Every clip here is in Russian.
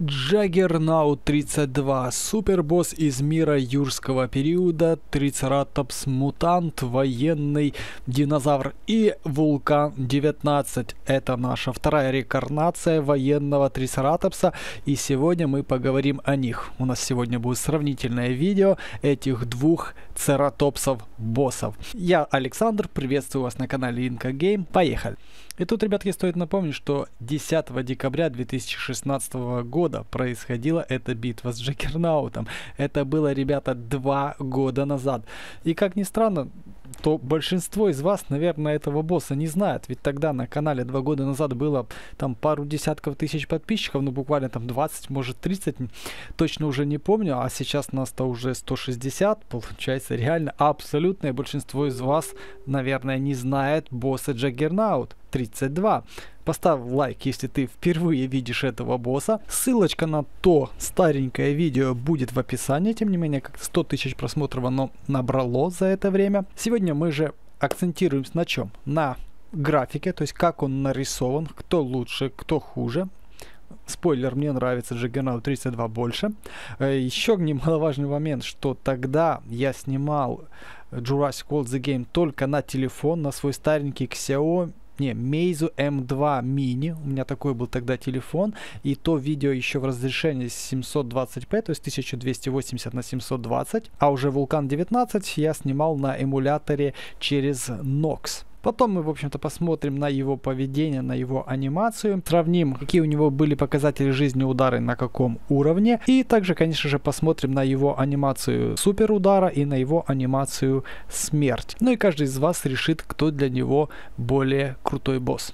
Джаггернаут 32, супербосс из мира юрского периода, Трицератопс мутант, военный динозавр и Вулкан 19. Это наша вторая реинкарнация военного Трицератопса и сегодня мы поговорим о них. У нас сегодня будет сравнительное видео этих двух цератопсов боссов. Я Александр, приветствую вас на канале Inca Game. Поехали! И тут, ребятки, стоит напомнить, что 10 декабря 2016 года происходила эта битва с Джекернаутом. Это было, ребята, два года назад. И как ни странно, то большинство из вас, наверное, этого босса не знает. Ведь тогда на канале два года назад было там пару десятков тысяч подписчиков, ну буквально там 20, может 30, точно уже не помню. А сейчас нас-то уже 160, получается реально абсолютное большинство из вас, наверное, не знает босса Джаггернаут 32. Поставь лайк, если ты впервые видишь этого босса. Ссылочка на то старенькое видео будет в описании. Тем не менее, как 100 тысяч просмотров оно набрало за это время. Сегодня мы же акцентируемся на чем? На графике, то есть как он нарисован, кто лучше, кто хуже. Спойлер, мне нравится Juggernaut 32 больше. Э, Еще немаловажный момент, что тогда я снимал Jurassic World The Game только на телефон, на свой старенький Xiaomi не, Meizu M2 Mini, у меня такой был тогда телефон, и то видео еще в разрешении 720p, то есть 1280 на 720, а уже Vulkan 19 я снимал на эмуляторе через Nox. Потом мы, в общем-то, посмотрим на его поведение, на его анимацию, сравним, какие у него были показатели жизни удары, на каком уровне. И также, конечно же, посмотрим на его анимацию супер удара и на его анимацию смерть. Ну и каждый из вас решит, кто для него более крутой босс.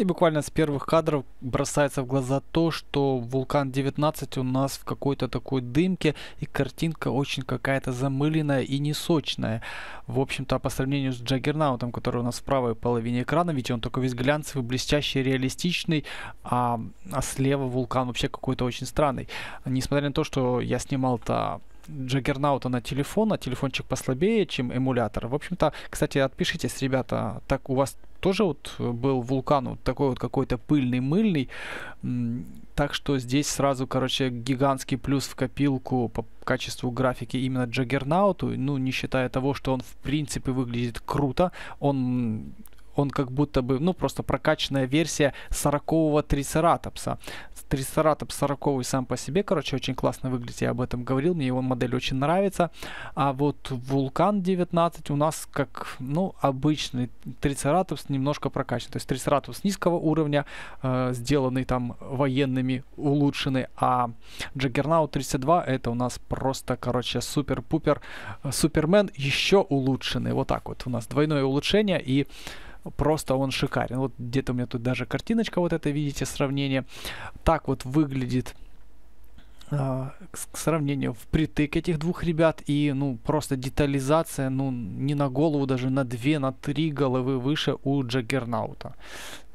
И буквально с первых кадров бросается в глаза то, что Вулкан 19 у нас в какой-то такой дымке, и картинка очень какая-то замыленная и несочная. В общем-то, по сравнению с Джаггернаутом, который у нас в правой половине экрана, ведь он такой весь глянцевый, блестящий, реалистичный, а, а слева Вулкан вообще какой-то очень странный. Несмотря на то, что я снимал-то Джаггернаута на телефон, а телефончик послабее, чем эмулятор. В общем-то, кстати, отпишитесь, ребята, так у вас тоже вот был вулкан вот такой вот какой-то пыльный, мыльный. Так что здесь сразу, короче, гигантский плюс в копилку по качеству графики именно Джаггернауту. Ну, не считая того, что он в принципе выглядит круто. Он он как будто бы, ну, просто прокачанная версия 40-го Трицератопса. Трицератопс 40 сам по себе, короче, очень классно выглядит, я об этом говорил, мне его модель очень нравится. А вот Вулкан 19 у нас как, ну, обычный Трицератопс немножко прокачан. То есть Трицератопс низкого уровня, э, сделанный там военными, улучшенный, а Джаггернаут 32 это у нас просто, короче, супер-пупер э, Супермен еще улучшенный. Вот так вот у нас двойное улучшение и просто он шикарен. Вот где-то у меня тут даже картиночка вот это, видите, сравнение. Так вот выглядит к, к сравнению впритык этих двух ребят и ну просто детализация ну не на голову даже на две на три головы выше у Джаггернаута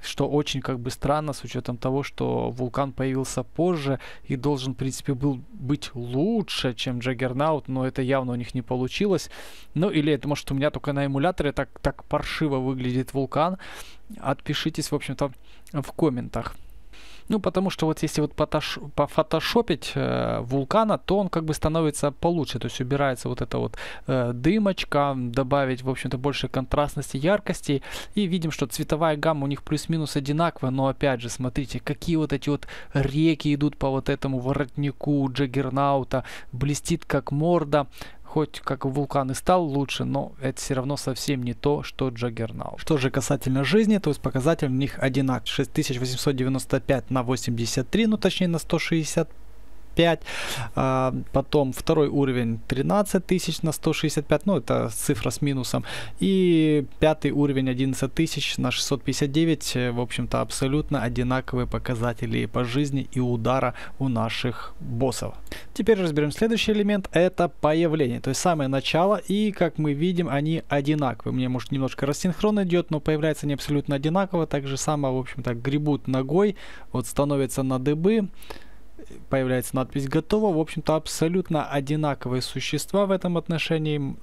что очень как бы странно с учетом того, что вулкан появился позже и должен, в принципе, был быть лучше, чем Джаггернаут, но это явно у них не получилось. Ну или это может у меня только на эмуляторе так, так паршиво выглядит вулкан. Отпишитесь, в общем-то, в комментах. Ну, потому что вот если вот пофотошопить э, вулкана, то он как бы становится получше. То есть убирается вот эта вот э, дымочка, добавить, в общем-то, больше контрастности, яркости. И видим, что цветовая гамма у них плюс-минус одинаковая. Но опять же, смотрите, какие вот эти вот реки идут по вот этому воротнику Джаггернаута. Блестит как морда хоть как вулкан и стал лучше, но это все равно совсем не то, что Джаггернаут. Что же касательно жизни, то есть показатель у них одинак 6895 на 83, ну точнее на 160 5. А, потом второй уровень 13 тысяч на 165, ну это цифра с минусом. И пятый уровень 11 тысяч на 659. В общем-то абсолютно одинаковые показатели по жизни и удара у наших боссов. Теперь разберем следующий элемент. Это появление. То есть самое начало. И как мы видим, они одинаковые. Мне может немножко рассинхрон идет, но появляется не абсолютно одинаково. Так же самое, в общем-то, гребут ногой. Вот становятся на дыбы появляется надпись «Готово». В общем-то, абсолютно одинаковые существа в этом отношении,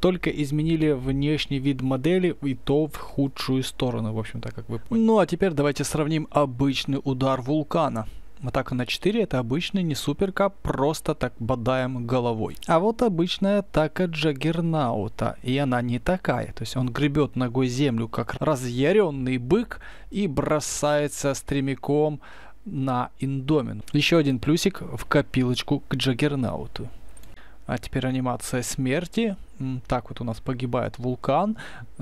только изменили внешний вид модели и то в худшую сторону, в общем-то, как вы поняли. Ну, а теперь давайте сравним обычный удар вулкана. Атака на 4 это обычный, не суперка, просто так бодаем головой. А вот обычная атака Джаггернаута, и она не такая. То есть он гребет ногой землю, как разъяренный бык, и бросается стремяком на Индомин. Еще один плюсик в копилочку к Джаггернауту. А теперь анимация смерти. Так вот у нас погибает вулкан.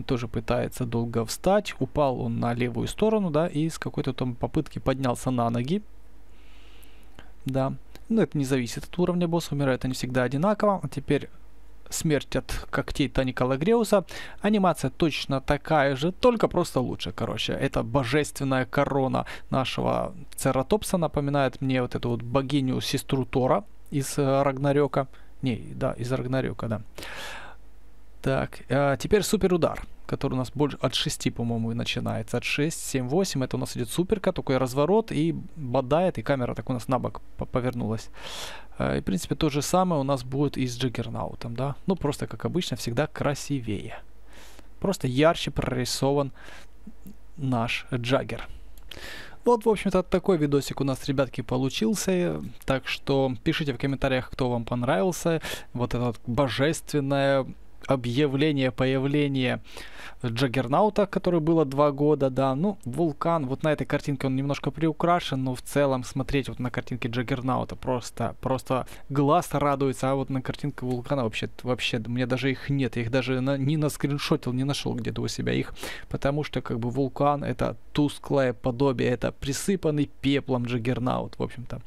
Тоже пытается долго встать. Упал он на левую сторону, да, и с какой-то там попытки поднялся на ноги. Да. Но это не зависит от уровня босса. Умирает они всегда одинаково. А теперь смерть от когтей Таника Лагреуса. Анимация точно такая же, только просто лучше, короче. Это божественная корона нашего Цератопса. Напоминает мне вот эту вот богиню сестру Тора из э, Рагнарёка. Не, да, из Рагнарёка, да. Так, а теперь супер удар, который у нас больше от 6, по-моему, начинается. От 6, 7, 8. Это у нас идет суперка, такой разворот и бодает, и камера так у нас на бок повернулась. А, и, в принципе, то же самое у нас будет и с Джиггернаутом, да. Ну, просто, как обычно, всегда красивее. Просто ярче прорисован наш Джаггер. Вот, в общем-то, такой видосик у нас, ребятки, получился. Так что пишите в комментариях, кто вам понравился. Вот это божественное объявление появления Джаггернаута, который было два года, да, ну, вулкан, вот на этой картинке он немножко приукрашен, но в целом смотреть вот на картинке Джаггернаута просто, просто глаз радуется, а вот на картинке вулкана вообще, вообще, у меня даже их нет, я их даже на, не на скриншотил, не нашел где-то у себя их, потому что как бы вулкан это тусклое подобие, это присыпанный пеплом Джаггернаут, в общем-то.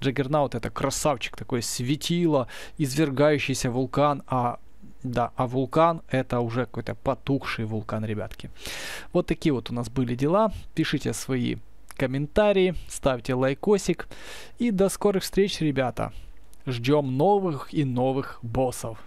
Джаггернаут это красавчик, такой светило, извергающийся вулкан, а да, а вулкан это уже какой-то потухший вулкан, ребятки. Вот такие вот у нас были дела. Пишите свои комментарии, ставьте лайкосик. И до скорых встреч, ребята. Ждем новых и новых боссов.